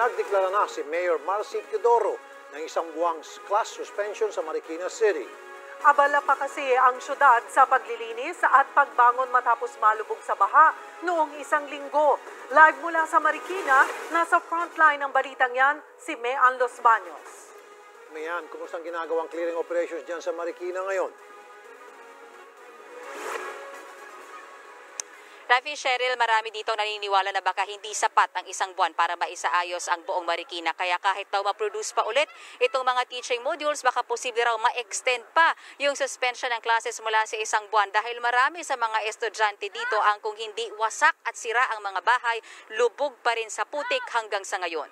nagdeklara na si Mayor Marcy Teodoro ng isang buwang class suspension sa Marikina City. Abala pa kasi ang syudad sa paglilinis at pagbangon matapos malubog sa baha noong isang linggo. Live mula sa Marikina, nasa frontline ng balitang yan, si Mean Los Baños. Mayan, kumusta ang ginagawang clearing operations dyan sa Marikina ngayon? Rafi Cheryl, marami dito naniniwala na baka hindi sapat ang isang buwan para maisaayos ang buong Marikina. Kaya kahit daw ma-produce pa ulit itong mga teaching modules, baka posible raw ma-extend pa yung suspension ng classes mula sa isang buwan dahil marami sa mga estudyante dito ang kung hindi wasak at sira ang mga bahay, lubog pa rin sa putik hanggang sa ngayon.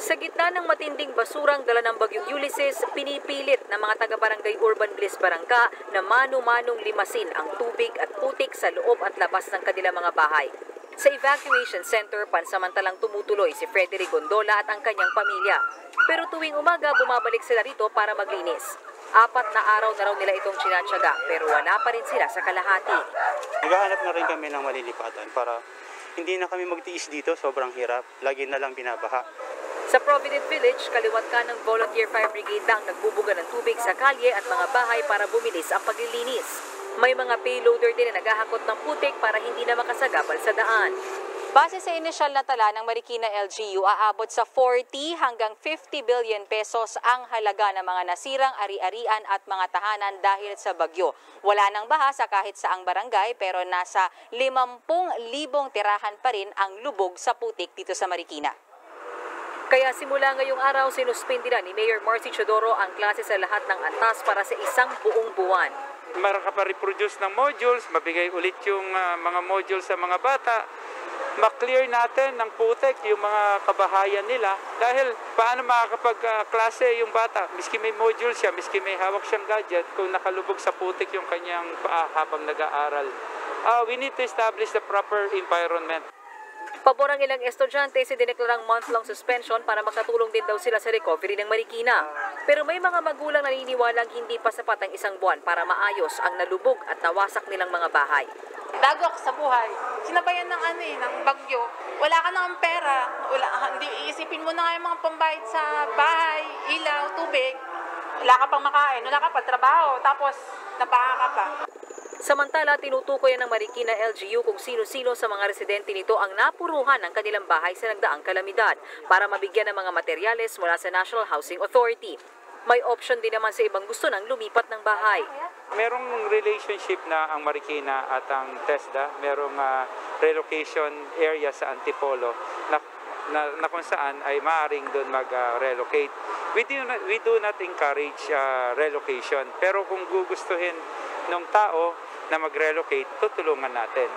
Sa gitna ng matinding basurang dala ng bagyong Ulysses, pinipilit ng mga taga-barangay Urban Bliss Barangka na manu-manong limasin ang tubig at putik sa loob at labas ng kanilang mga bahay. Sa evacuation center, pansamantalang tumutuloy si Frederick Gondola at ang kanyang pamilya. Pero tuwing umaga, bumabalik sila rito para maglinis. Apat na araw na raw nila itong sinatsaga pero wala pa rin sila sa kalahati. Naghahanap na rin kami ng malilipatan para hindi na kami magtiis dito, sobrang hirap. Lagi na lang binabaha. Sa Provident Village, kaliwat ka ng Volunteer Fire Brigade na ang nagbubuga ng tubig sa kalye at mga bahay para bumilis ang paglilinis. May mga payloader din na naghahakot ng putik para hindi na makasagabal sa daan. Base sa inisyal na tala ng Marikina LGU, aabot sa 40 hanggang 50 billion pesos ang halaga ng mga nasirang ari-arian at mga tahanan dahil sa bagyo. Wala nang baha sa kahit saang barangay pero nasa 50,000 tirahan pa rin ang lubog sa putik dito sa Marikina. Kaya simula ngayong araw, sinuspindi na ni Mayor Marcy Chodoro ang klase sa lahat ng antas para sa isang buong buwan. makaka-reproduce ng modules, mabigay ulit yung ah, mga modules sa mga bata, ma-clear natin ng putek yung mga kabahayan nila dahil paano makakapag-klase yung bata miski may module siya, miski may hawak siyang gadget kung nakalubog sa putik yung kanyang paa habang nag-aaral. Ah, we need to establish the proper environment. Pabor ang ilang estudyante si dineklarang month-long suspension para makatulong din daw sila sa recovery ng Marikina. Pero may mga magulang naniniwalang hindi pa sapat ang isang buwan para maayos ang nalubog at nawasak nilang mga bahay. bago ako sa buhay, sinabayan ng ano eh, ng bagyo. Wala ka nang pera, wala, hindi, iisipin mo na nga yung mga pambayad sa bahay, ilaw, tubig. Wala ka pang makain, wala ka pa trabaho, tapos nabaha ka pa. Samantala, tinutukoy ng Marikina LGU kung sino-sino sa mga residente nito ang napuruhan ng kanilang bahay sa nagdaang kalamidad para mabigyan ng mga materyales mula sa National Housing Authority. May option din naman sa ibang gusto ng lumipat ng bahay. Merong relationship na ang Marikina at ang TESDA, merong ah, relocation area sa Antipolo na, na, na kung saan ay maaring doon mag-relocate. we, do not, we do not encourage ah, relocation, pero kung gugustuhin ng tao na mag-relocate, tutulungan natin.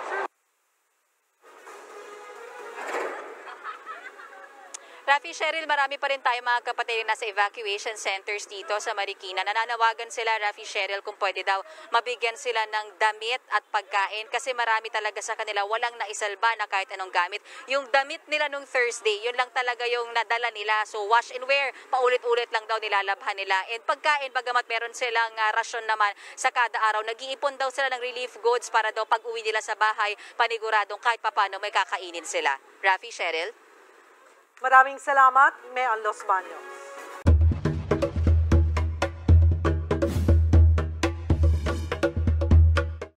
Rafi Cheryl, marami pa rin tayo mga kapatid na nasa evacuation centers dito sa Marikina. Nananawagan sila, Rafi Cheryl, kung pwede daw mabigyan sila ng damit at pagkain kasi marami talaga sa kanila walang naisalba na kahit anong gamit. Yung damit nila nung Thursday, yun lang talaga yung nadala nila. So wash and wear, paulit-ulit lang daw nilalabhan nila. And pagkain, bagamat meron silang uh, rasyon naman sa kada araw, nag-iipon daw sila ng relief goods para daw pag uwi nila sa bahay, paniguradong kahit papano may kakainin sila. Rafi Cheryl? Maraming salamat, Mean Los Baños.